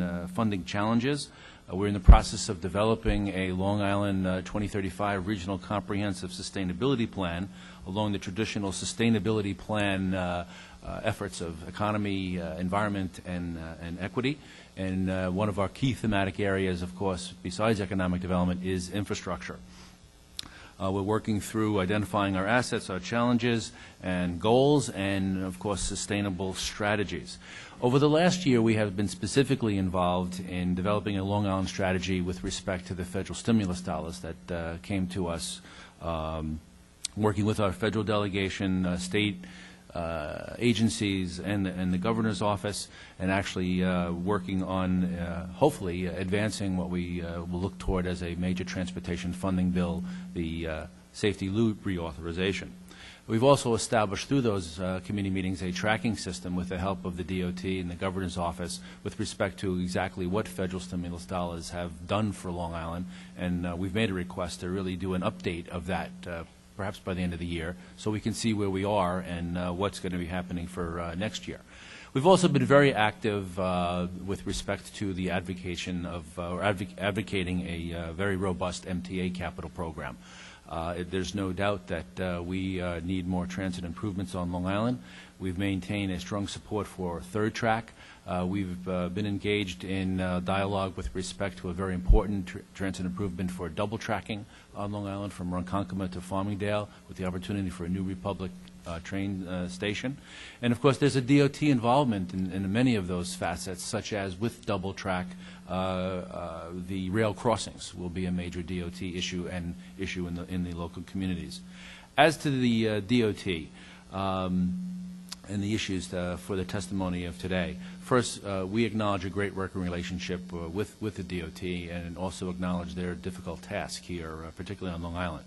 uh, funding challenges. Uh, We're in the process of developing a Long Island uh, 2035 Regional Comprehensive Sustainability Plan along the traditional sustainability plan uh, uh, efforts of economy, uh, environment, and and equity. And one of our key thematic areas, of course, besides economic development, is infrastructure. Uh, We're working through identifying our assets, our challenges, and goals, and, of course, sustainable strategies. Over the last year, we have been specifically involved in developing a Long Island strategy with respect to the federal stimulus dollars that uh, came to us, um, working with our federal delegation, uh, state uh, agencies, and the- and the governor's office, and actually uh, working on, uh, hopefully, advancing what we uh, will look toward as a major transportation funding bill, the SAFETEA-LU reauthorization. We've also established through those uh, committee meetings a tracking system with the help of the DOT and the governor's office with respect to exactly what federal stimulus dollars have done for Long Island, and uh, we've made a request to really do an update of that, uh, perhaps by the end of the year, so we can see where we are and uh, what's going to be happening for uh, next year. We've also been very active uh, with respect to the advocation of, uh, or advoc- advocating a uh, very robust MTA capital program. Uh, it- There's no doubt that uh, we uh, need more transit improvements on Long Island. We've maintained a strong support for Third Track. We've been engaged in dialogue with respect to a very important tr- transit improvement for double tracking on Long Island from Ronkonkoma to Farmingdale with the opportunity for a new Republic uh, train uh, station. And of course, there's a DOT involvement in, in many of those facets, such as with double track, uh, uh, the rail crossings will be a major DOT issue and issue in the, in the local communities. As to the uh, DOT, um, and the issues uh, for the testimony of today. First, we acknowledge a great working relationship with, with the DOT and also acknowledge their difficult task here, particularly on Long Island.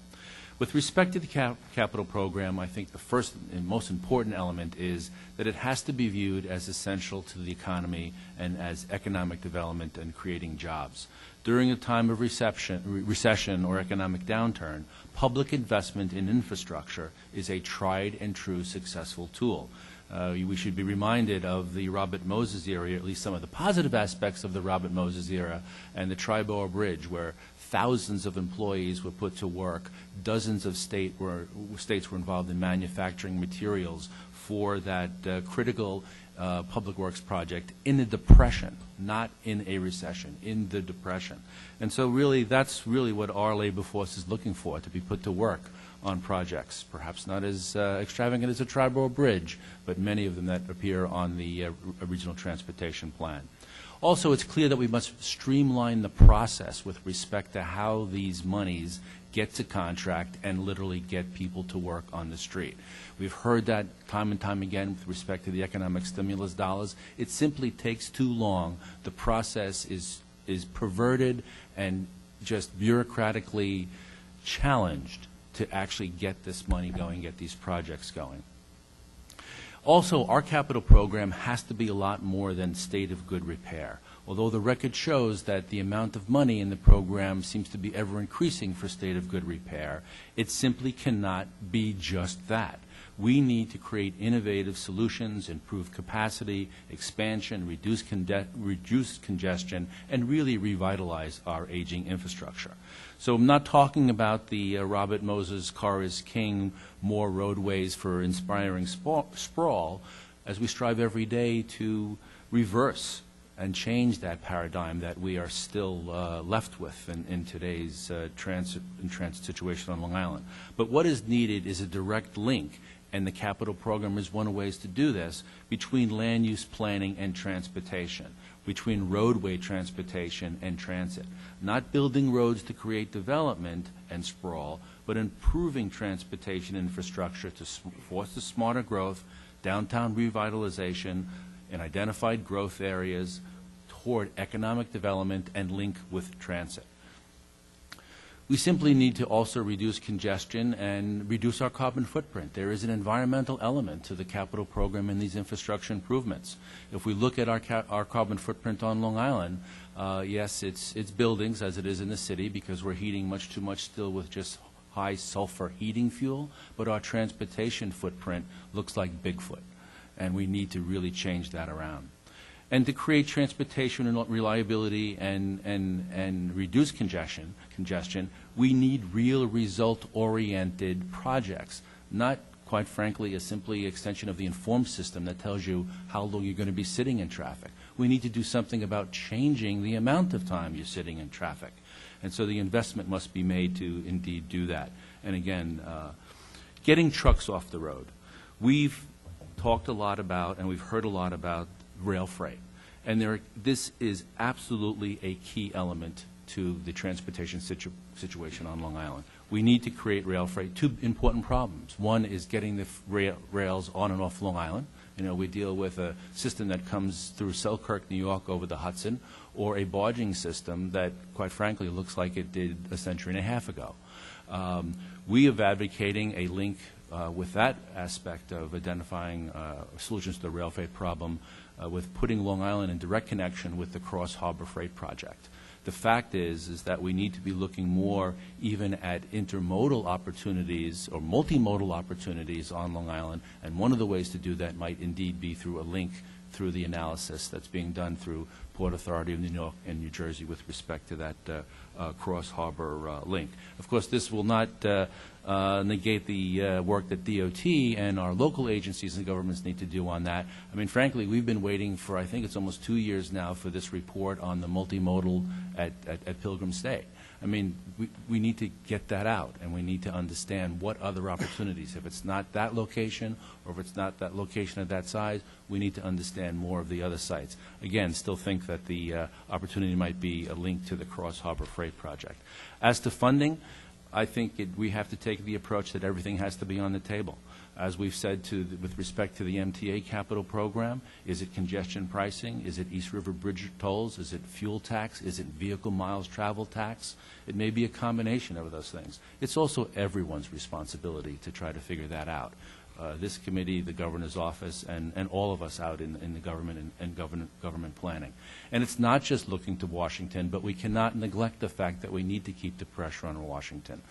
With respect to the cap- capital program, I think the first and most important element is that it has to be viewed as essential to the economy and as economic development and creating jobs. During a time of reception, re- recession or economic downturn, public investment in infrastructure is a tried and true successful tool. Uh, we should be reminded of the Robert Moses era, at least some of the positive aspects of the Robert Moses era, and the Triborough Bridge, where thousands of employees were put to work. Dozens of state were, states were involved in manufacturing materials for that uh, critical uh, public works project in a depression, not in a recession, in the depression. And so really, that's really what our labor force is looking for, to be put to work on projects, perhaps not as uh, extravagant as a Triborough Bridge, but many of them that appear on the uh, Regional Transportation Plan. Also, it's clear that we must streamline the process with respect to how these monies get to contract and literally get people to work on the street. We've heard that time and time again with respect to the economic stimulus dollars. It simply takes too long. The process is, is perverted and just bureaucratically challenged to actually get this money going, get these projects going. Also, our capital program has to be a lot more than state of good repair. Although the record shows that the amount of money in the program seems to be ever increasing for state of good repair, it simply cannot be just that. We need to create innovative solutions, improve capacity, expansion, reduce, reduce congestion, and really revitalize our aging infrastructure. So I'm not talking about the uh, Robert Moses Car is King, more roadways for inspiring sprawl, as we strive every day to reverse and change that paradigm that we are still uh, left with in, in today's uh, transit, in transit situation on Long Island. But what is needed is a direct link, and the capital program is one of ways to do this, between land use planning and transportation, between roadway transportation and transit. Not building roads to create development and sprawl, but improving transportation infrastructure to force foster smarter growth, downtown revitalization, in identified growth areas toward economic development and link with transit. We simply need to also reduce congestion and reduce our carbon footprint. There is an environmental element to the capital program and these infrastructure improvements. If we look at our, ca- our carbon footprint on Long Island, uh, yes, it's, it's buildings as it is in the city because we're heating much too much still with just high sulfur heating fuel, but our transportation footprint looks like Bigfoot, and we need to really change that around. and to create transportation and reliability and, and, and reduce congestion, congestion, we need real result-oriented projects, not, quite frankly, a simply extension of the informed system that tells you how long you're going to be sitting in traffic. We need to do something about changing the amount of time you're sitting in traffic. And so the investment must be made to indeed do that. And again, uh, getting trucks off the road. We've talked a lot about, and we've heard a lot about, rail freight. And there, this is absolutely a key element to the transportation situ- situation on Long Island. We need to create rail freight. Two important problems. One is getting the rail, rails on and off Long Island. You know, we deal with a system that comes through Selkirk, New York, over the Hudson, or a barging system that, quite frankly, looks like it did a century and a half ago. Um, we are advocating a link uh, with that aspect of identifying uh, solutions to the rail freight problem uh, with putting Long Island in direct connection with the Cross Harbor Freight Project. The fact is, is that we need to be looking more even at intermodal opportunities or multimodal opportunities on Long Island, and one of the ways to do that might indeed be through a link through the analysis that's being done through Port Authority of New York and New Jersey with respect to that uh, uh, cross harbor uh, link. Of course, this will not uh, negate the uh, work that DOT and our local agencies and governments need to do on that. I mean, frankly, we've been waiting for, I think it's almost two years now, for this report on the multimodal at, at, at Pilgrim State. I mean, we, we need to get that out, and we need to understand what other opportunities. If it's not that location, or if it's not that location of that size, we need to understand more of the other sites. Again, still think that the uh, opportunity might be a link to the Cross Harbor Freight Project. As to funding, I think it, we have to take the approach that everything has to be on the table. As we've said to, the- with respect to the MTA capital program, is it congestion pricing? Is it East River Bridge tolls? Is it fuel tax? Is it vehicle miles travel tax? It may be a combination of those things. It's also everyone's responsibility to try to figure that out. Uh, This committee, the governor's office, and, and all of us out in, in the government and, and government, planning. And it's not just looking to Washington, but we cannot neglect the fact that we need to keep the pressure on Washington.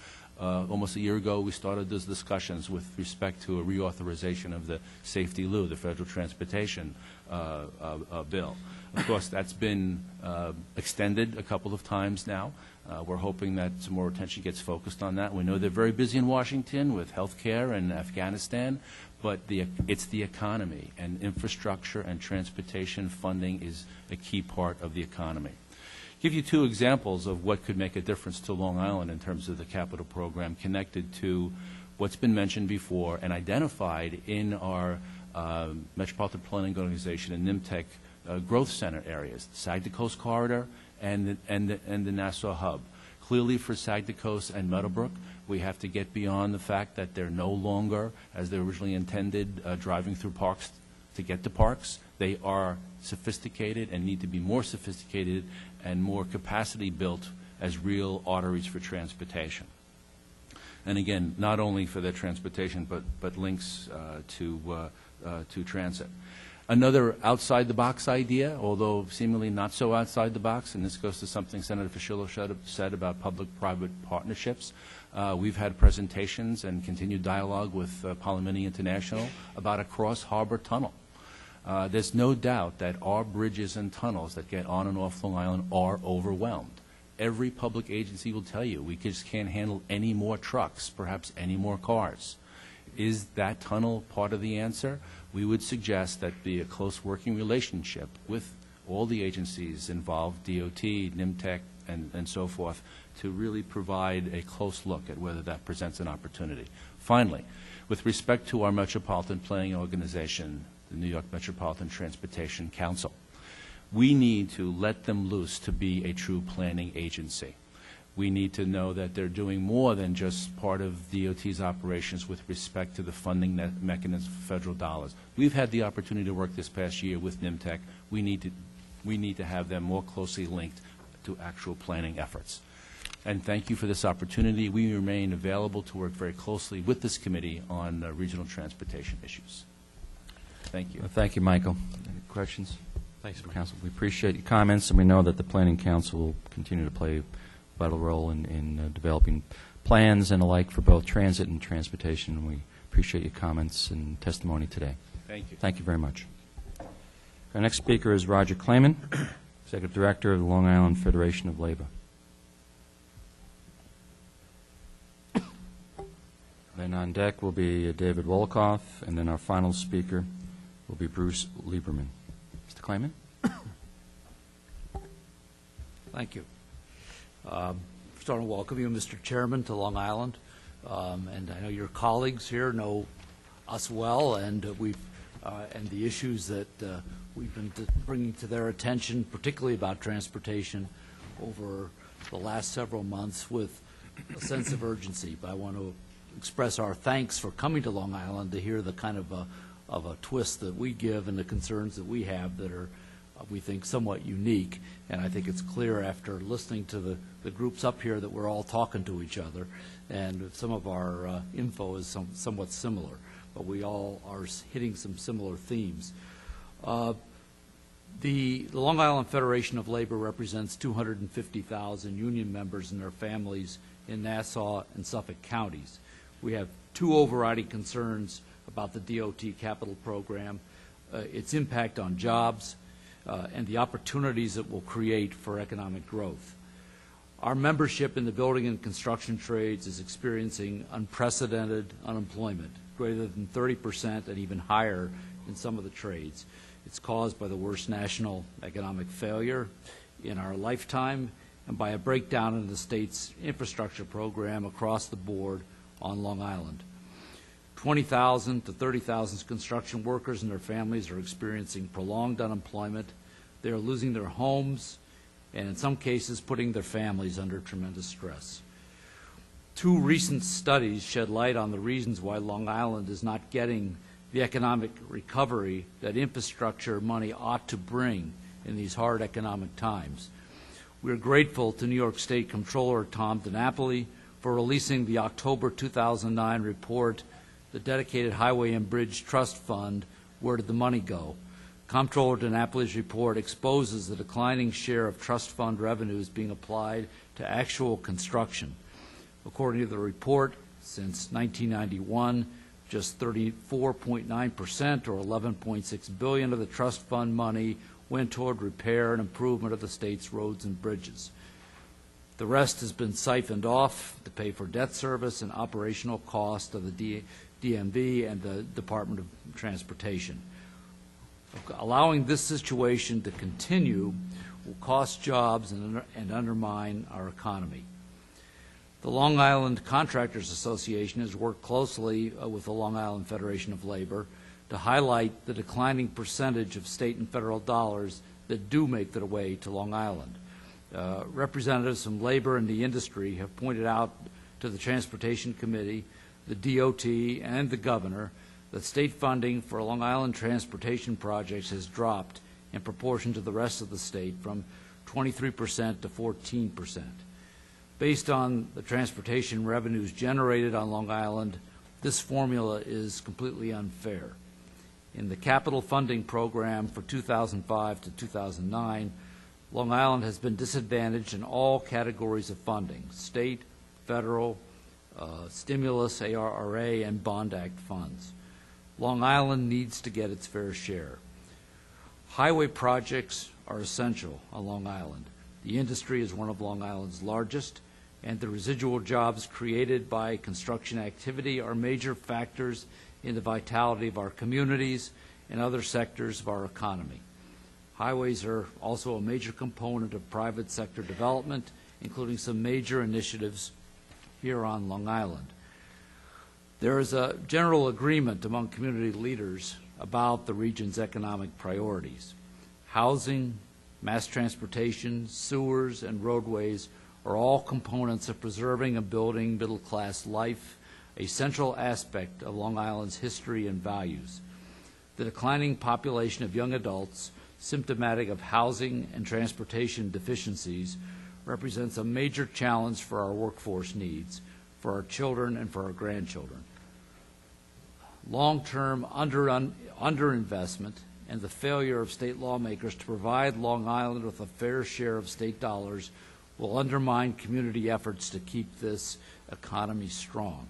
Uh, Almost a year ago, we started those discussions with respect to a reauthorization of the SAFETEA-LU, the Federal Transportation uh, uh, uh, Bill. Of course, that's been uh, extended a couple of times now. Uh, We're hoping that some more attention gets focused on that. We know they're very busy in Washington with health care and Afghanistan, but the, it's the economy, and infrastructure and transportation funding is a key part of the economy give you two examples of what could make a difference to Long Island in terms of the capital program connected to what's been mentioned before and identified in our uh, Metropolitan Planning Organization and NYMTC uh, growth center areas, Sagtikos Corridor and the, and, the, and the Nassau Hub. Clearly for Sagtikos and Meadowbrook, we have to get beyond the fact that they're no longer, as they originally intended, uh, driving through parks to get to parks. They are sophisticated and need to be more sophisticated and more capacity built as real arteries for transportation. And again, not only for their transportation, but, but links uh, to, uh, uh, to transit. Another outside-the-box idea, although seemingly not so outside the box, and this goes to something Senator Fuschillo said- about public-private partnerships. Uh, We've had presentations and continued dialogue with uh, Polimeni International about a cross-harbor tunnel. Uh, There's no doubt that our bridges and tunnels that get on and off Long Island are overwhelmed. Every public agency will tell you, we just can't handle any more trucks, perhaps any more cars. Is that tunnel part of the answer? We would suggest that be a close working relationship with all the agencies involved, DOT, NYMTC, and, and so forth, to really provide a close look at whether that presents an opportunity. Finally, with respect to our Metropolitan Planning Organization, the New York Metropolitan Transportation Council, we need to let them loose to be a true planning agency. We need to know that they're doing more than just part of DOT's operations with respect to the funding me- mechanism for federal dollars. We've had the opportunity to work this past year with NYMTC. We need to, we need to have them more closely linked to actual planning efforts. And thank you for this opportunity. We remain available to work very closely with this committee on uh, regional transportation issues. Thank you. Well, Thank you, Michael. Any questions? Thanks, Mike. Council, we appreciate your comments, and we know that the Planning Council will continue to play a vital role in, in uh, developing plans and alike for both transit and transportation. We appreciate your comments and testimony today. Thank you. Thank you very much. Our next speaker is Roger Clayman, Executive Director of the Long Island Federation of Labor. Then on deck will be uh, David Wolkoff, and then our final speaker will be Bruce Lieberman. Mr. Clayman? Thank you. Um, First, I want to welcome you, Mr. Chairman, to Long Island. Um, And I know your colleagues here know us well, and uh, we've, uh, and the issues that uh, we've been bringing to their attention, particularly about transportation, over the last several months with a sense of urgency. But I want to express our thanks for coming to Long Island to hear the kind of a, of a twist that we give and the concerns that we have that are, uh, we think, somewhat unique. And I think it's clear after listening to the, the groups up here that we're all talking to each other, and some of our uh, info is some, somewhat similar, but we all are hitting some similar themes. Uh, The the Long Island Federation of Labor represents 250,000 union members and their families in Nassau and Suffolk counties. We have two overriding concerns about the DOT capital program, uh, its impact on jobs, uh, and the opportunities it will create for economic growth. Our membership in the building and construction trades is experiencing unprecedented unemployment, greater than 30% and even higher in some of the trades. It's caused by the worst national economic failure in our lifetime and by a breakdown in the state's infrastructure program across the board on Long Island. 20,000 to 30,000 construction workers and their families are experiencing prolonged unemployment. They are losing their homes and in some cases putting their families under tremendous stress. Two recent studies shed light on the reasons why Long Island is not getting the economic recovery that infrastructure money ought to bring in these hard economic times. We are grateful to New York State Comptroller Tom DiNapoli for releasing the October 2009 report, the Dedicated Highway and Bridge Trust Fund, Where Did the Money Go? Comptroller DiNapoli's report exposes the declining share of trust fund revenues being applied to actual construction. According to the report, since 1991, just 34.9% or 11.6 billion of the trust fund money went toward repair and improvement of the state's roads and bridges. The rest has been siphoned off to pay for debt service and operational cost of the DMV and the Department of Transportation. Allowing this situation to continue will cost jobs and under- and undermine our economy. The Long Island Contractors Association has worked closely uh, with the Long Island Federation of Labor to highlight the declining percentage of state and federal dollars that do make their way to Long Island. Uh, Representatives from labor and the industry have pointed out to the Transportation Committee, the DOT, and the governor that state funding for Long Island transportation projects has dropped in proportion to the rest of the state from 23% to 14%. Based on the transportation revenues generated on Long Island, this formula is completely unfair. In the capital funding program for 2005 to 2009, Long Island has been disadvantaged in all categories of funding, state, federal, uh, stimulus, ARRA, and Bond Act funds. Long Island needs to get its fair share. Highway projects are essential on Long Island. The industry is one of Long Island's largest, and the residual jobs created by construction activity are major factors in the vitality of our communities and other sectors of our economy. Highways are also a major component of private sector development, including some major initiatives here on Long Island. There is a general agreement among community leaders about the region's economic priorities. Housing, mass transportation, sewers, and roadways are all components of preserving and building middle-class life, a central aspect of Long Island's history and values. The declining population of young adults symptomatic of housing and transportation deficiencies represents a major challenge for our workforce needs, for our children, and for our grandchildren. Long-term under, un, underinvestment and the failure of state lawmakers to provide Long Island with a fair share of state dollars will undermine community efforts to keep this economy strong.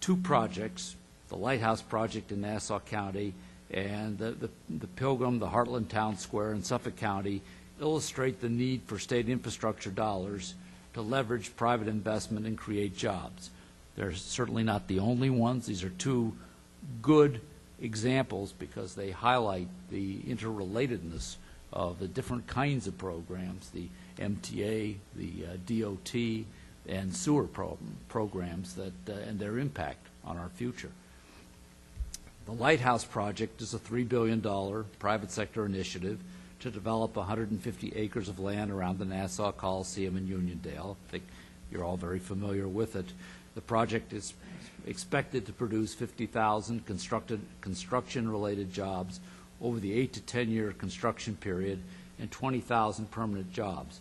Two projects, the Lighthouse Project in Nassau County And the, the the Pilgrim, the Heartland Town Square in Suffolk County illustrate the need for state infrastructure dollars to leverage private investment and create jobs. They're certainly not the only ones. These are two good examples because they highlight the interrelatedness of the different kinds of programs, the MTA, the uh, DOT, and sewer pro- programs that, uh, and their impact on our future. The Lighthouse Project is a $3 billion private sector initiative to develop 150 acres of land around the Nassau Coliseum in Uniondale. I think you're all very familiar with it. The project is expected to produce 50,000 constructed, construction-related jobs over the eight to 10-year construction period and 20,000 permanent jobs.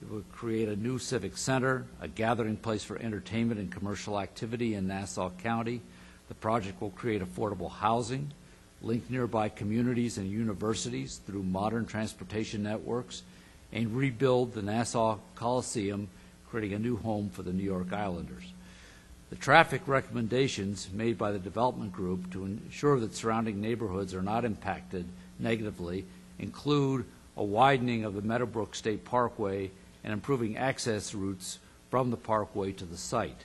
It will create a new civic center, a gathering place for entertainment and commercial activity in Nassau County. The project will create affordable housing, link nearby communities and universities through modern transportation networks, and rebuild the Nassau Coliseum, creating a new home for the New York Islanders. The traffic recommendations made by the development group to ensure that surrounding neighborhoods are not impacted negatively include a widening of the Meadowbrook State Parkway and improving access routes from the parkway to the site.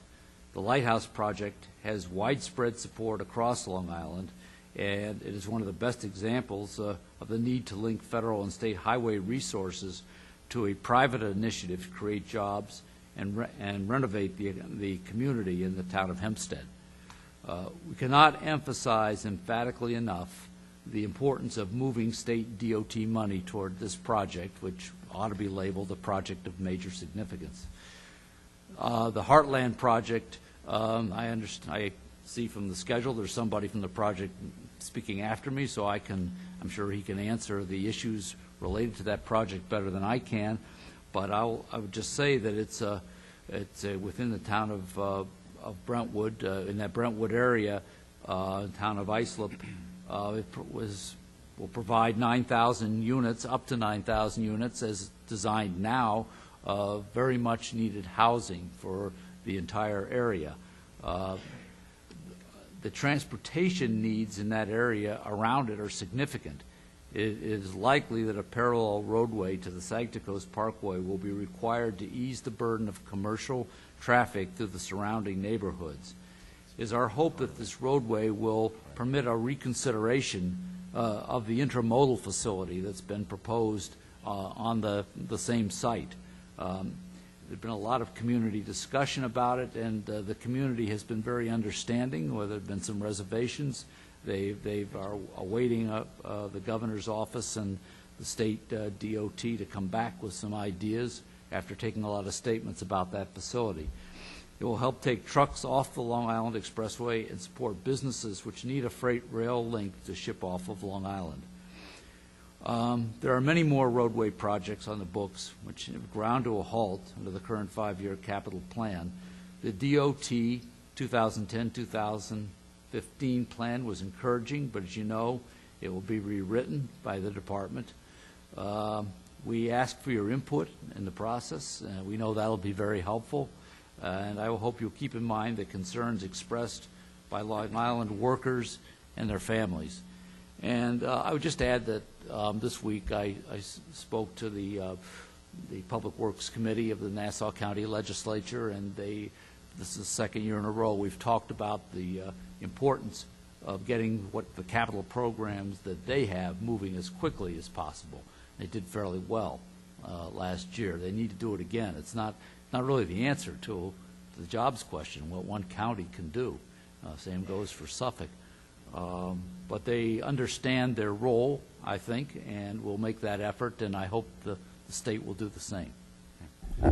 The Lighthouse Project has widespread support across Long Island, and it is one of the best examples uh, of the need to link federal and state highway resources to a private initiative to create jobs and, re- and renovate the, the community in the town of Hempstead. Uh, we cannot emphasize emphatically enough the importance of moving state DOT money toward this project, which ought to be labeled a project of major significance. Uh, the Heartland project, um, I I see from the schedule, there's somebody from the project speaking after me, so I can, I'm sure he can answer the issues related to that project better than I can. But I'll, I would just say that it's, it's uh, within the town of, uh, of Brentwood, uh, in that Brentwood area, uh, town of Islip, uh, it pr- was, will provide 9,000 units, up to 9,000 units as designed now, uh, very much needed housing for the entire area. Uh, the transportation needs in that area around it are significant. It is likely that a parallel roadway to the Sagtikos Parkway will be required to ease the burden of commercial traffic through the surrounding neighborhoods. It is our hope that this roadway will permit a reconsideration uh, of the intermodal facility that's been proposed uh, on the, the same site. Um, There's been a lot of community discussion about it, and uh, the community has been very understanding, where there've been some reservations. They, they are awaiting uh, the governor's office and the state uh, DOT to come back with some ideas after taking a lot of statements about that facility. It will help take trucks off the Long Island Expressway and support businesses which need a freight rail link to ship off of Long Island. Um, There are many more roadway projects on the books which have ground to a halt under the current five-year capital plan. The DOT 2010-2015 plan was encouraging, but as you know, it will be rewritten by the department. Um, We ask for your input in the process. Uh, We know that'll be very helpful, Uh, and I will hope you'll keep in mind the concerns expressed by Long Island workers and their families. And uh, I would just add that um, this week I spoke to the, uh, the Public Works Committee of the Nassau County Legislature, and they, this is the second year in a row, we've talked about the uh, importance of getting what the capital programs that they have moving as quickly as possible. They did fairly well uh, last year. They need to do it again. It's not, not really the answer to the jobs question, what one county can do. Uh, Same goes for Suffolk. Um, But they understand their role, I think, and will make that effort, and I hope the, the state will do the same. Uh,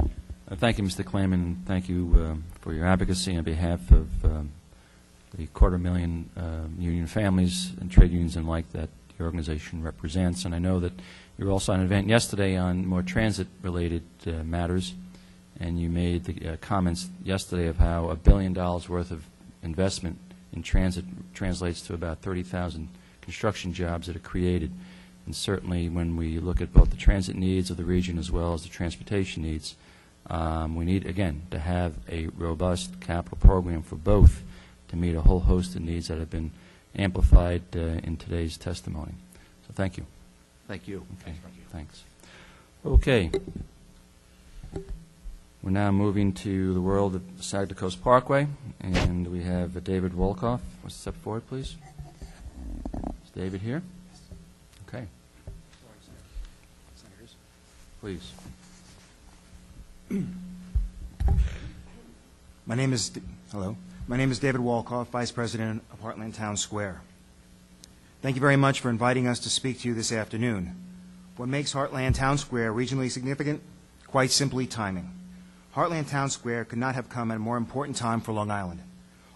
Thank you, Mr. Clayman, and thank you um, for your advocacy on behalf of um, the quarter million um, union families and trade unions and like that your organization represents. And I know that you were also on an event yesterday on more transit-related uh, matters, and you made the uh, comments yesterday of how a billion dollars worth of investment in transit translates to about 30,000 construction jobs that are created. And certainly, when we look at both the transit needs of the region as well as the transportation needs, um, we need, again, to have a robust capital program for both to meet a whole host of needs that have been amplified uh, in today's testimony. So thank you. Thank you. Okay, thanks. Okay. We're now moving to the world of Coast Parkway, and we have David Wolkoff. Step forward, please. Is David here? Okay. Please. My name is, hello, my name is David Wolkoff, Vice President of Heartland Town Square. Thank you very much for inviting us to speak to you this afternoon. What makes Heartland Town Square regionally significant? Quite simply, timing. Heartland Town Square could not have come at a more important time for Long Island.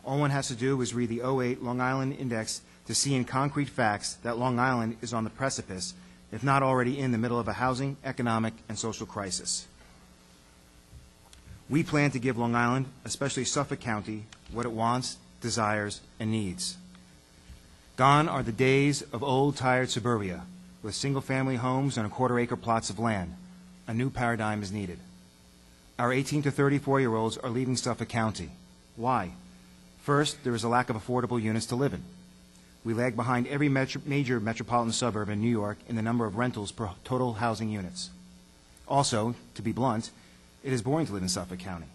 All one has to do is read the 08 Long Island Index to see in concrete facts that Long Island is on the precipice, if not already in the middle of a housing, economic, and social crisis. We plan to give Long Island, especially Suffolk County, what it wants, desires, and needs. Gone are the days of old, tired suburbia with single-family homes and a quarter-acre plots of land. A new paradigm is needed. Our 18 to 34-year-olds are leaving Suffolk County. Why? First, there is a lack of affordable units to live in. We lag behind every metro- major metropolitan suburb in New York in the number of rentals per total housing units. Also, to be blunt, it is boring to live in Suffolk County.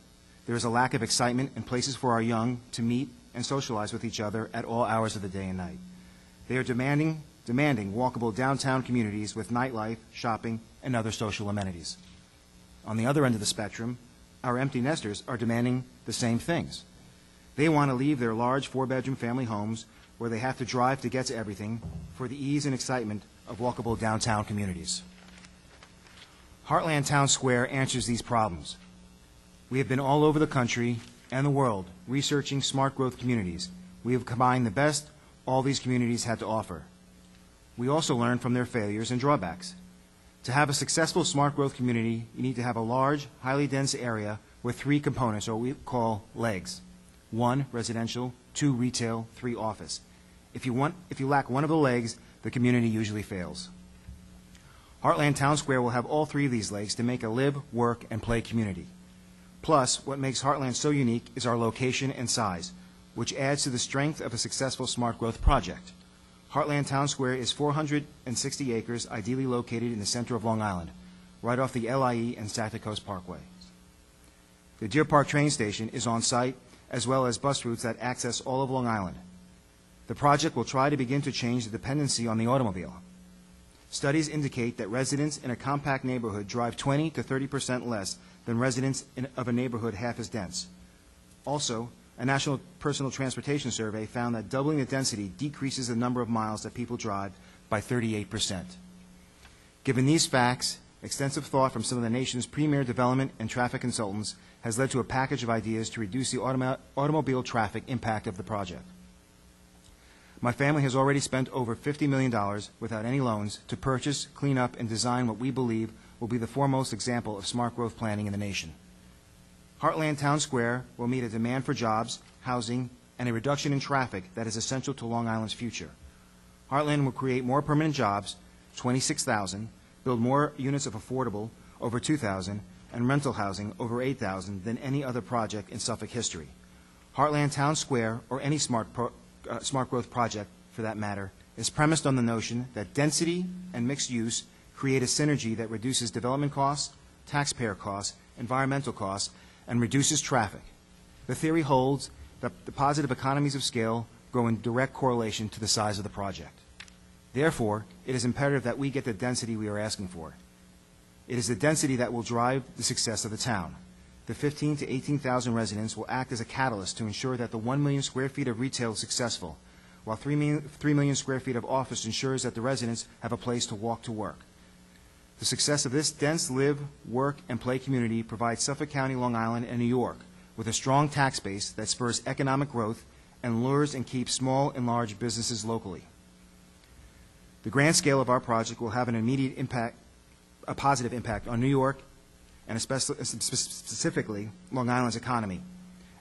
There is a lack of excitement and places for our young to meet and socialize with each other at all hours of the day and night. They are demanding, demanding walkable downtown communities with nightlife, shopping, and other social amenities. On the other end of the spectrum, our empty nesters are demanding the same things. They want to leave their large four-bedroom family homes where they have to drive to get to everything for the ease and excitement of walkable downtown communities. Heartland Town Square answers these problems. We have been all over the country and the world researching smart growth communities. We have combined the best all these communities had to offer. We also learned from their failures and drawbacks. To have a successful smart growth community, you need to have a large, highly dense area with three components, or what we call legs. One, residential, two, retail, three, office. If you, want, if you lack one of the legs, the community usually fails. Heartland Town Square will have all three of these legs to make a live, work, and play community. Plus, what makes Heartland so unique is our location and size, which adds to the strength of a successful smart growth project. Heartland Town Square is 460 acres, ideally located in the center of Long Island, right off the LIE and Sagtikos Parkway. The Deer Park train station is on site, as well as bus routes that access all of Long Island. The project will try to begin to change the dependency on the automobile. Studies indicate that residents in a compact neighborhood drive 20 to 30 percent less than residents in, of a neighborhood half as dense. Also, a National Personal Transportation Survey found that doubling the density decreases the number of miles that people drive by 38 percent. Given these facts, extensive thought from some of the nation's premier development and traffic consultants has led to a package of ideas to reduce the automo- automobile traffic impact of the project. My family has already spent over $50 million without any loans to purchase, clean up, and design what we believe will be the foremost example of smart growth planning in the nation. Heartland Town Square will meet a demand for jobs, housing, and a reduction in traffic that is essential to Long Island's future. Heartland will create more permanent jobs, 26,000, build more units of affordable, over 2,000, and rental housing, over 8,000, than any other project in Suffolk history. Heartland Town Square, or any smart, pro, uh, smart growth project for that matter, is premised on the notion that density and mixed use create a synergy that reduces development costs, taxpayer costs, environmental costs, and reduces traffic. The theory holds that the positive economies of scale go in direct correlation to the size of the project. Therefore, it is imperative that we get the density we are asking for. It is the density that will drive the success of the town. The 15 to 18,000 residents will act as a catalyst to ensure that the 1 million square feet of retail is successful, while 3 million, 3 million square feet of office ensures that the residents have a place to walk to work. The success of this dense live, work, and play community provides Suffolk County, Long Island, and New York with a strong tax base that spurs economic growth and lures and keeps small and large businesses locally. The grand scale of our project will have an immediate impact, a positive impact on New York and specifically Long Island's economy.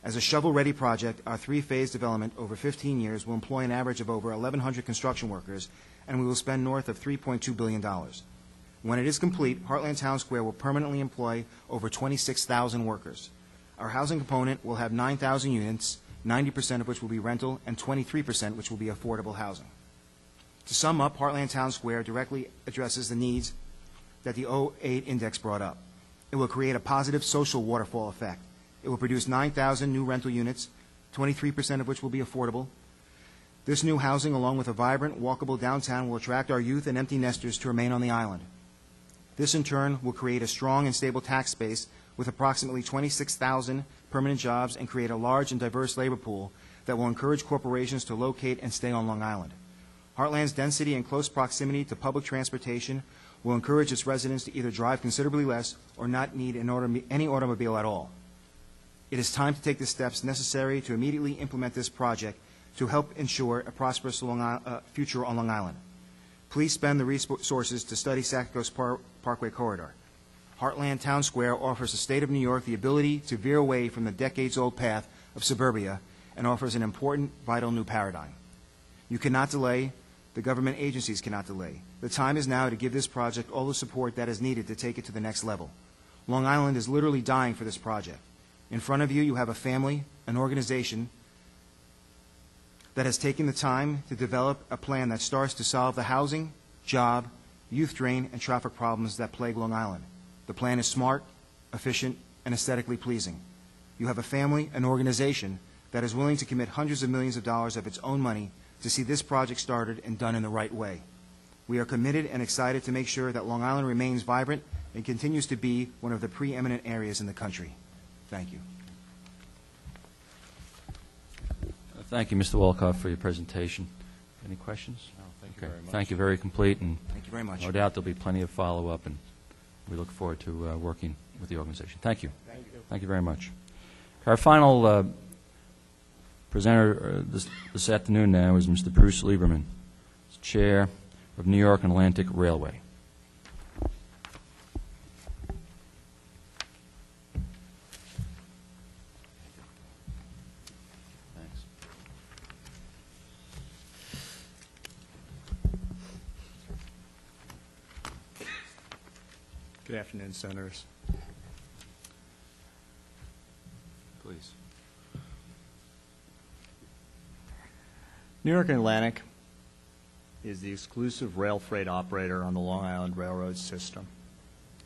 As a shovel-ready project, our three-phase development over 15 years will employ an average of over 1,100 construction workers, and we will spend north of $3.2 billion. When it is complete, Heartland Town Square will permanently employ over 26,000 workers. Our housing component will have 9,000 units, 90% of which will be rental, and 23% which will be affordable housing. To sum up, Heartland Town Square directly addresses the needs that the 08 index brought up. It will create a positive social waterfall effect. It will produce 9,000 new rental units, 23% of which will be affordable. This new housing, along with a vibrant, walkable downtown, will attract our youth and empty nesters to remain on the island. This, in turn, will create a strong and stable tax base with approximately 26,000 permanent jobs and create a large and diverse labor pool that will encourage corporations to locate and stay on Long Island. Heartland's density and close proximity to public transportation will encourage its residents to either drive considerably less or not need autom- any automobile at all. It is time to take the steps necessary to immediately implement this project to help ensure a prosperous Long uh, future on Long Island. Please spend the resources to study Par- Parkway Corridor. Heartland Town Square offers the state of New York the ability to veer away from the decades-old path of suburbia and offers an important, vital new paradigm. You cannot delay, the government agencies cannot delay. The time is now to give this project all the support that is needed to take it to the next level. Long Island is literally dying for this project. In front of you, you have a family, an organization that has taken the time to develop a plan that starts to solve the housing, job, youth drain, and traffic problems that plague Long Island. The plan is smart, efficient, and aesthetically pleasing. You have a family, an organization that is willing to commit hundreds of millions of dollars of its own money to see this project started and done in the right way. We are committed and excited to make sure that Long Island remains vibrant and continues to be one of the preeminent areas in the country. Thank you. Thank you, Mr. Wolkoff, for your presentation. Any questions? No, thank you Okay. very much. Thank you, very complete, and Thank you very much. no doubt there'll be plenty of follow-up, and we look forward to uh, working with the organization. Thank you. Thank you. Thank you very much. Our final uh, presenter uh, this this afternoon now is Mr. Bruce Lieberman, Chair of New York and Atlantic Railway. Thanks. Good afternoon, Senators. Please. New York and Atlantic is the exclusive rail freight operator on the Long Island Railroad system.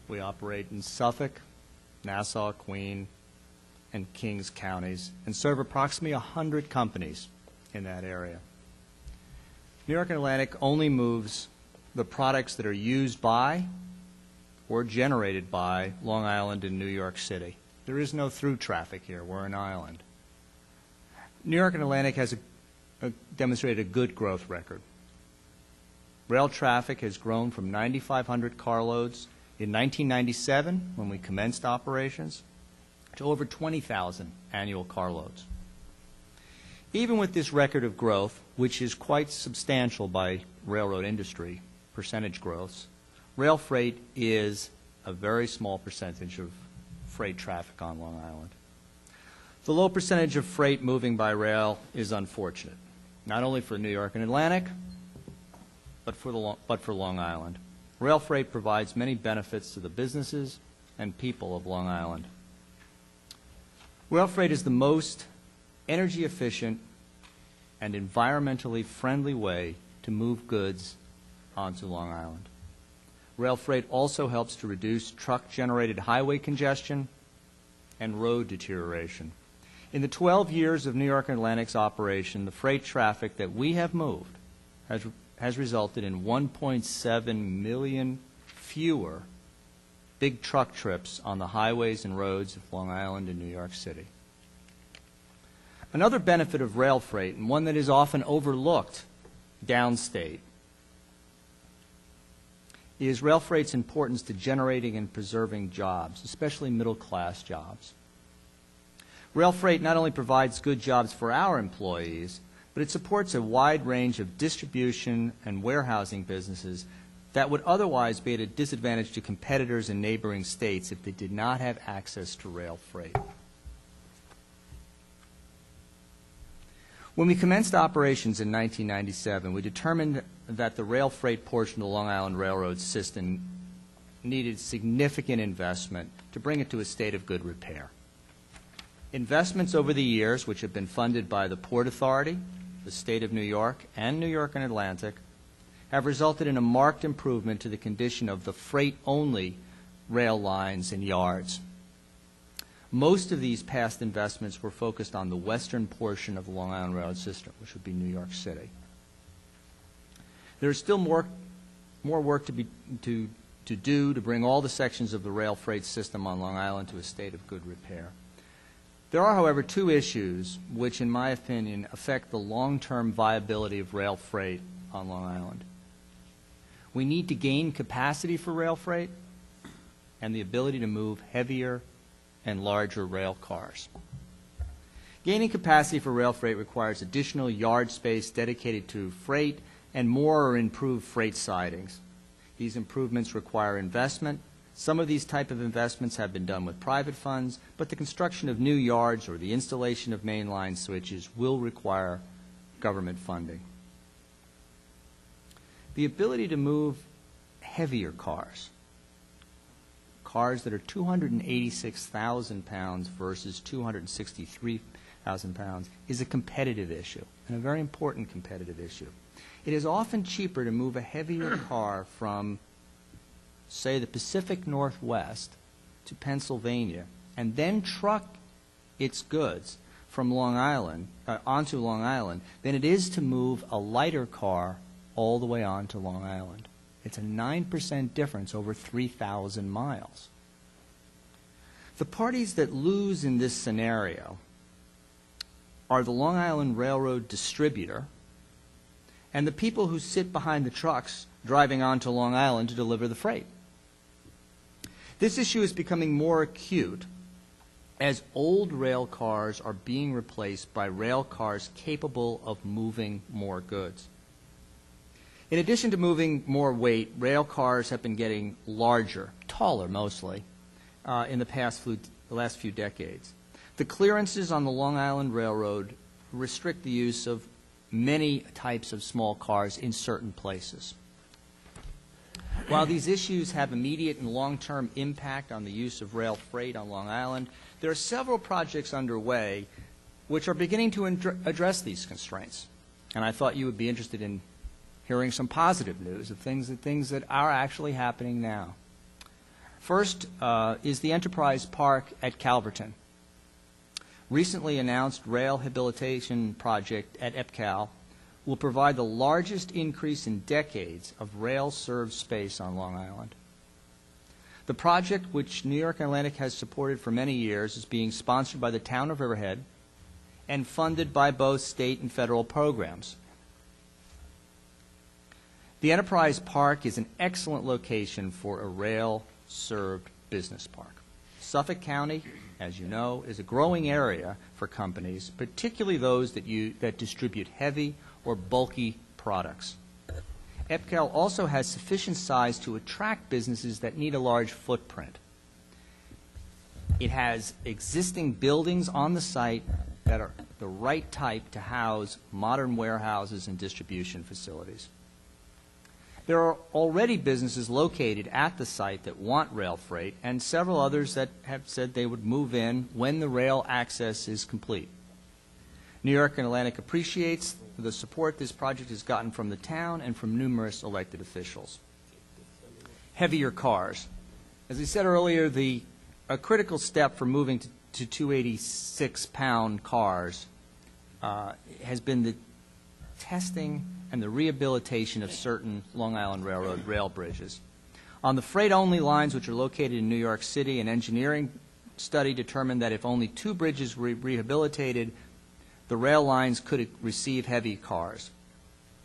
We operate in Suffolk, Nassau, Queen, and Kings counties and serve approximately 100 companies in that area. New York and Atlantic only moves the products that are used by or generated by Long Island and New York City. There is no through traffic here. We're an island. New York and Atlantic has a uh, demonstrated a good growth record. Rail traffic has grown from 9,500 carloads in 1997, when we commenced operations, to over 20,000 annual carloads. Even with this record of growth, which is quite substantial by railroad industry percentage growths, rail freight is a very small percentage of freight traffic on Long Island. The low percentage of freight moving by rail is unfortunate, not only for New York and Atlantic, but for, the, but for Long Island. Rail freight provides many benefits to the businesses and people of Long Island. Rail freight is the most energy efficient and environmentally friendly way to move goods onto Long Island. Rail freight also helps to reduce truck-generated highway congestion and road deterioration. In the 12 years of New York Atlantic's operation, the freight traffic that we have moved has, has resulted in 1.7 million fewer big truck trips on the highways and roads of Long Island and New York City. Another benefit of rail freight, and one that is often overlooked downstate, is rail freight's importance to generating and preserving jobs, especially middle-class jobs. Rail freight not only provides good jobs for our employees, but it supports a wide range of distribution and warehousing businesses that would otherwise be at a disadvantage to competitors in neighboring states if they did not have access to rail freight. When we commenced operations in 1997, we determined that the rail freight portion of the Long Island Railroad system needed significant investment to bring it to a state of good repair. Investments over the years, which have been funded by the Port Authority, the State of New York, and New York and Atlantic, have resulted in a marked improvement to the condition of the freight-only rail lines and yards. Most of these past investments were focused on the western portion of the Long Island Railroad system, which would be New York City. There is still more, more work to be, to, to do to bring all the sections of the rail freight system on Long Island to a state of good repair. There are, however, two issues which, in my opinion, affect the long-term viability of rail freight on Long Island. We need to gain capacity for rail freight and the ability to move heavier and larger rail cars. Gaining capacity for rail freight requires additional yard space dedicated to freight and more or improved freight sidings. These improvements require investment. Some of these type of investments have been done with private funds, but the construction of new yards or the installation of mainline switches will require government funding. The ability to move heavier cars, cars that are 286,000 pounds versus 263,000 pounds, is a competitive issue, and a very important competitive issue. It is often cheaper to move a heavier car from, say, the Pacific Northwest to Pennsylvania, and then truck its goods from Long Island, uh, onto Long Island, than it is to move a lighter car all the way onto Long Island. It's a 9% difference over 3,000 miles. The parties that lose in this scenario are the Long Island Railroad distributor and the people who sit behind the trucks driving onto Long Island to deliver the freight. This issue is becoming more acute as old rail cars are being replaced by rail cars capable of moving more goods. In addition to moving more weight, rail cars have been getting larger, taller mostly, uh, in the past few, the last few decades. The clearances on the Long Island Railroad restrict the use of many types of small cars in certain places. While these issues have immediate and long-term impact on the use of rail freight on Long Island, there are several projects underway which are beginning to address these constraints. And I thought you would be interested in hearing some positive news of things that things that are actually happening now. First uh, is the Enterprise Park at Calverton. Recently announced rail rehabilitation project at EPCAL will provide the largest increase in decades of rail-served space on Long Island. The project, which New York Atlantic has supported for many years, is being sponsored by the town of Riverhead and funded by both state and federal programs. The Enterprise Park is an excellent location for a rail-served business park. Suffolk County, as you know, is a growing area for companies, particularly those that, you, that distribute heavy or bulky products. EPCAL also has sufficient size to attract businesses that need a large footprint. It has existing buildings on the site that are the right type to house modern warehouses and distribution facilities. There are already businesses located at the site that want rail freight, and several others that have said they would move in when the rail access is complete. New York and Atlantic appreciates the support this project has gotten from the town and from numerous elected officials. Heavier cars. As I said earlier, the a critical step for moving to, to 286 pound cars uh, has been the testing and the rehabilitation of certain Long Island Railroad rail bridges. On the freight-only lines, which are located in New York City, an engineering study determined that if only two bridges were rehabilitated, the rail lines could receive heavy cars.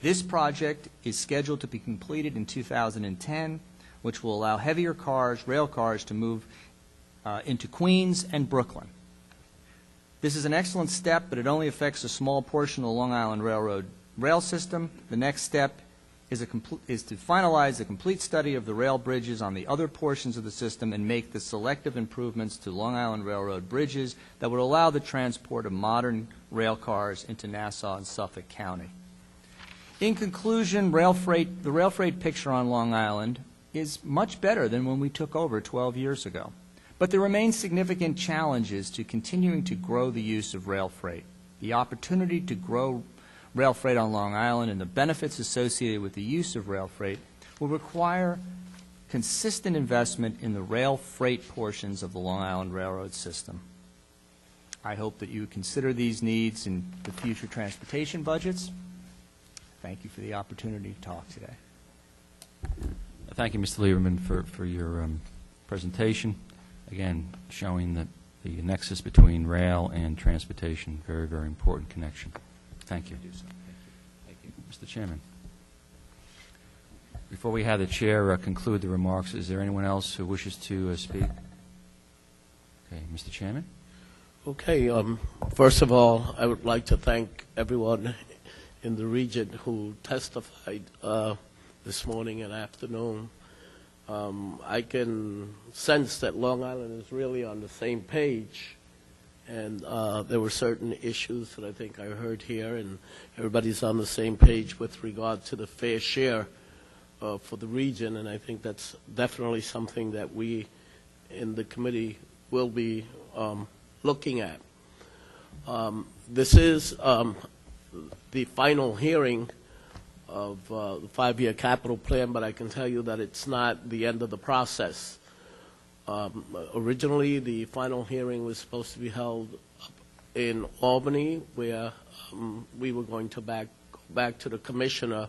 This project is scheduled to be completed in 2010, which will allow heavier cars, rail cars, to move uh, into Queens and Brooklyn. This is an excellent step, but it only affects a small portion of the Long Island Railroad rail system. The next step is, a is to finalize a complete study of the rail bridges on the other portions of the system and make the selective improvements to Long Island Railroad bridges that would allow the transport of modern rail cars into Nassau and Suffolk County. In conclusion, rail freight, the rail freight picture on Long Island is much better than when we took over 12 years ago. But there remain significant challenges to continuing to grow the use of rail freight. The opportunity to grow rail freight on Long Island and the benefits associated with the use of rail freight will require consistent investment in the rail freight portions of the Long Island Railroad system. I hope that you consider these needs in the future transportation budgets. Thank you for the opportunity to talk today. Thank you, Mr. Lieberman, for, for your um, presentation. Again, showing that the nexus between rail and transportation, very, very important connection. Thank you. Thank you. Mr. Chairman. Before we have the chair uh, conclude the remarks, is there anyone else who wishes to uh, speak? Okay, Mr. Chairman? Okay, um, first of all, I would like to thank everyone in the region who testified uh, this morning and afternoon. Um, I can sense that Long Island is really on the same page, and uh, there were certain issues that I think I heard here, and everybody's on the same page with regard to the fair share uh, for the region, and I think that's definitely something that we in the committee will be um, looking at. Um, This is um, the final hearing of uh, the five-year capital plan, but I can tell you that it's not the end of the process. Um, Originally, the final hearing was supposed to be held in Albany, where um, we were going to back, back to the commissioner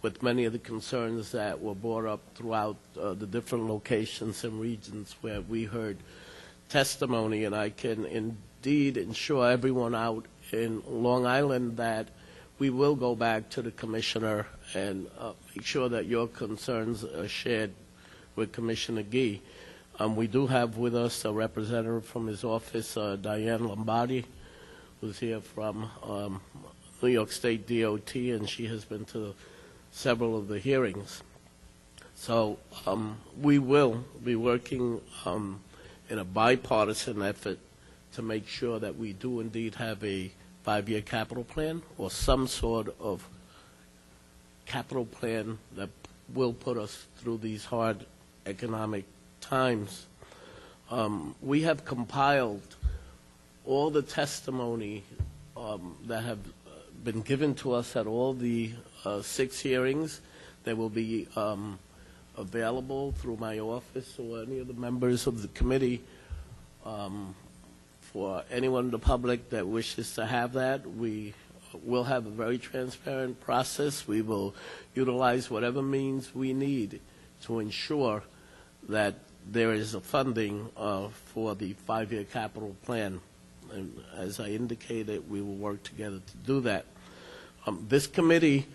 with many of the concerns that were brought up throughout uh, the different locations and regions where we heard testimony, and I can indeed ensure everyone out in Long Island that we will go back to the commissioner and uh, make sure that your concerns are shared with Commissioner Gee. Um, we do have with us a representative from his office, uh, Diane Lombardi, who's here from um, New York State DOT, and she has been to several of the hearings. So um, we will be working um, in a bipartisan effort to make sure that we do indeed have a five-year capital plan or some sort of capital plan that will put us through these hard economic times. Um, we have compiled all the testimony um, that have been given to us at all the uh, six hearings. They will be um, available through my office or any of the members of the committee um, for anyone in the public that wishes to have that. We will have a very transparent process. We will utilize whatever means we need to ensure that there is a funding uh, for the five-year capital plan. And as I indicated, we will work together to do that. Um, This committee,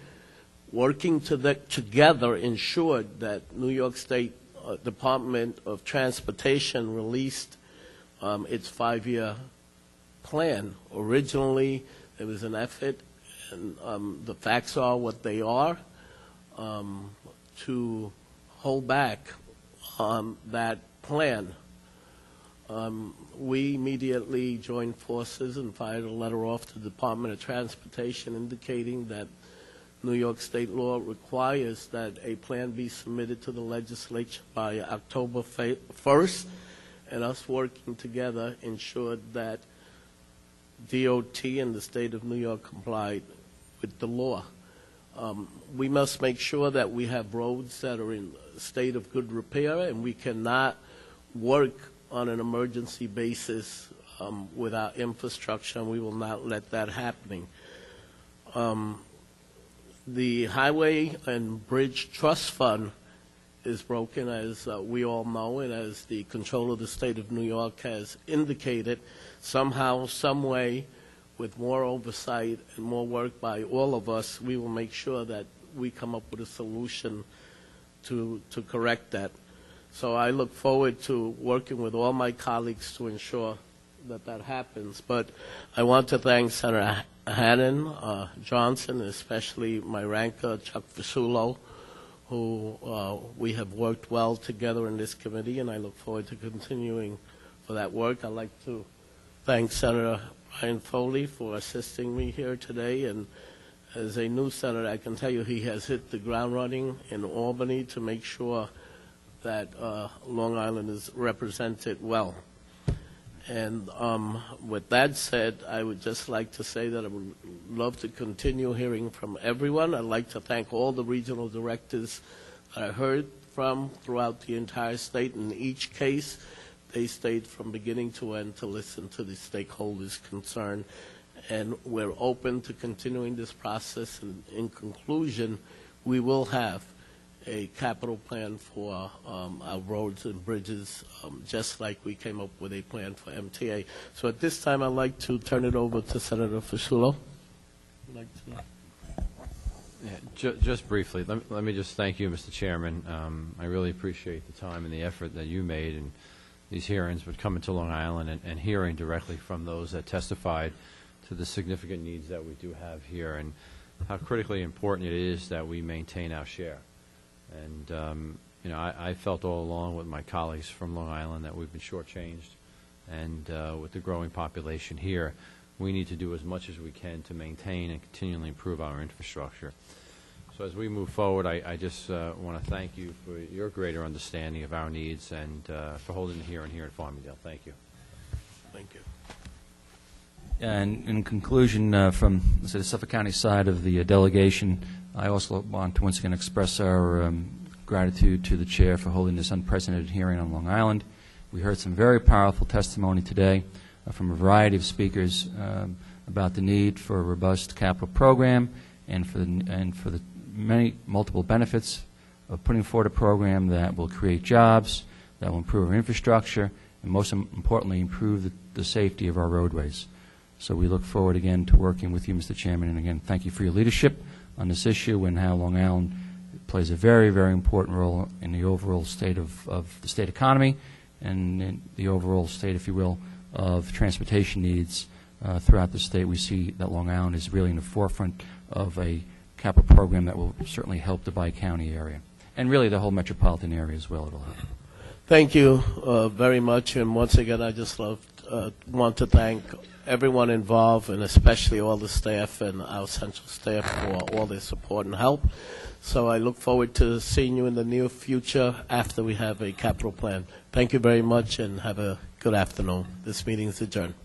working to the- together, ensured that New York State uh, Department of Transportation released um, its five-year plan. Originally, there was an effort, and um, the facts are what they are, um, to hold back on that plan. Um, We immediately joined forces and fired a letter off to the Department of Transportation indicating that New York state law requires that a plan be submitted to the legislature by October 1st, and us working together ensured that DOT and the state of New York complied with the law. Um, We must make sure that we have roads that are in a state of good repair, and we cannot work on an emergency basis um, without infrastructure, and we will not let that happening. Um, The Highway and Bridge Trust Fund is broken, as uh, we all know, and as the comptroller of the state of New York has indicated, somehow, some way, with more oversight and more work by all of us, we will make sure that we come up with a solution to, to correct that. So I look forward to working with all my colleagues to ensure that that happens. But I want to thank Senator Hannon, uh, Johnson, especially my ranker, Chuck Fuschillo, who uh, we have worked well together in this committee, and I look forward to continuing for that work. I'd like to thank Senator Brian Foley for assisting me here today, and as a new senator, I can tell you he has hit the ground running in Albany to make sure that uh, Long Island is represented well. And um, with that said, I would just like to say that I would love to continue hearing from everyone. I'd like to thank all the regional directors that I heard from throughout the entire state. In each case, they stayed from beginning to end to listen to the stakeholders' concern. And we're open to continuing this process. And in conclusion, we will have a capital plan for um, our roads and bridges, um, just like we came up with a plan for MTA. So at this time, I'd like to turn it over to Senator Fuschillo. Like Yeah, ju- Just briefly, let me- let me just thank you, Mr. Chairman. Um, I really appreciate the time and the effort that you made in these hearings, but coming to Long Island and- and hearing directly from those that testified to the significant needs that we do have here and how critically important it is that we maintain our share. And, um, you know, I I felt all along with my colleagues from Long Island that we've been shortchanged, and uh, with the growing population here, we need to do as much as we can to maintain and continually improve our infrastructure. So as we move forward, I, I just uh, want to thank you for your greater understanding of our needs and uh, for holding the hearing here in Farmingdale. Thank you. Thank you. And in conclusion, uh, from let's say, the Suffolk County side of the uh, delegation, I also want to once again express our um, gratitude to the chair for holding this unprecedented hearing on Long Island. We heard some very powerful testimony today uh, from a variety of speakers um, about the need for a robust capital program and for the, and for the many multiple benefits of putting forward a program that will create jobs, that will improve our infrastructure, and most im- importantly, improve the, the safety of our roadways. So we look forward again to working with you, Mr. Chairman, and again, thank you for your leadership on this issue and how Long Island plays a very, very important role in the overall state of, of the state economy and in the overall state, if you will, of transportation needs uh, throughout the state. We see that Long Island is really in the forefront of a capital program that will certainly help the Bi-County area, and really the whole metropolitan area as well. It'll help. Thank you uh, very much, and once again, I just love, uh, want to thank everyone involved, and especially all the staff and our central staff for all their support and help. So I look forward to seeing you in the near future after we have a capital plan. Thank you very much, and have a good afternoon. This meeting is adjourned.